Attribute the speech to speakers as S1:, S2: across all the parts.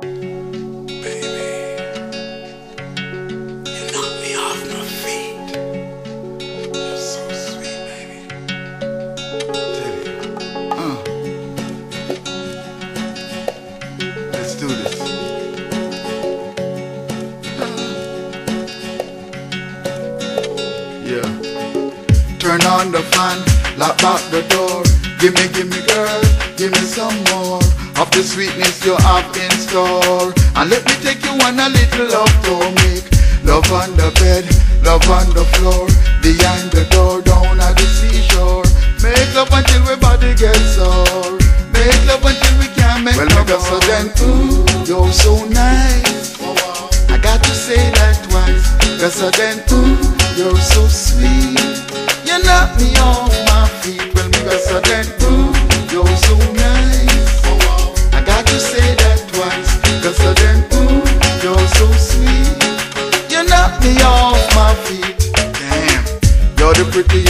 S1: Turn on the fan, lock back the door. Give me, give me, girl, give me some more of the sweetness you have in store. And let me take you on a little love tour. Make love on the bed, love on the floor, behind the door, down at the seashore. Make love until we body gets sore. Make love until we can't make well, love. Well, so then, ooh, you're so nice. I got to say that twice. Cause then, ooh, you're so sweet. You knock me off my feet. Well, me got so then, Me off my feet. Damn, you're the prettiest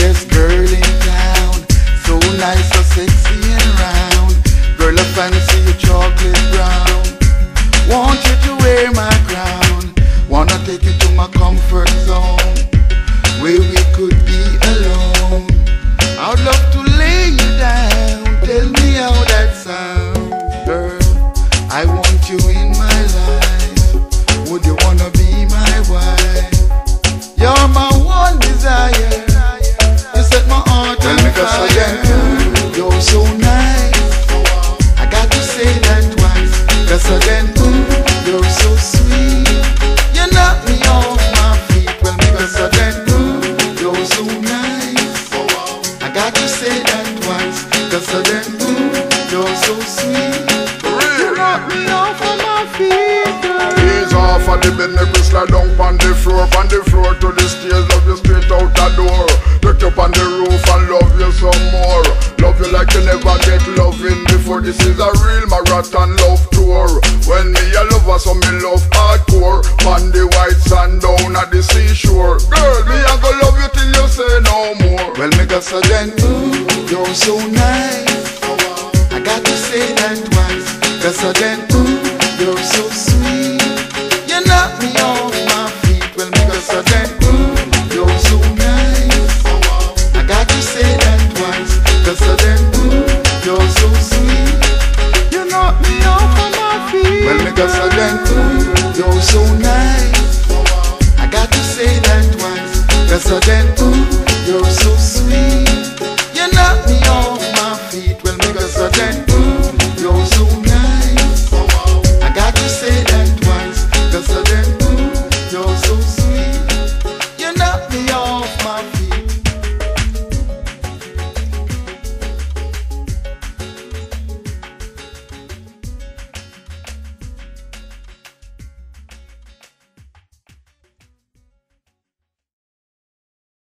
S2: This is a real marathon love
S1: Then, ooh, you're so nice. I got to say that twice. Cause then, ooh, you're so sweet. You knock me off my feet. Well, so then, ooh, you're so nice. I got to say that twice. Cause then, ooh, you're so sweet. You knock me off my feet. Well, so then, ooh, you're so nice. I got to say that twice. Cause then, ooh, you're so sweet. So then, mm, you'll soon